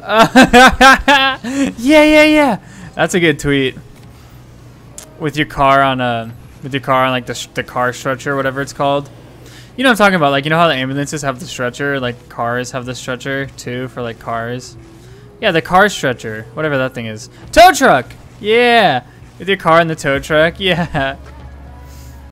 yeah, yeah, yeah. That's a good tweet. With your car on a, with your car on like the the car stretcher, whatever it's called. You know what I'm talking about? Like you know how the ambulances have the stretcher, like cars have the stretcher too for like cars. Yeah, the car stretcher, whatever that thing is. Tow truck. Yeah, with your car in the tow truck. Yeah.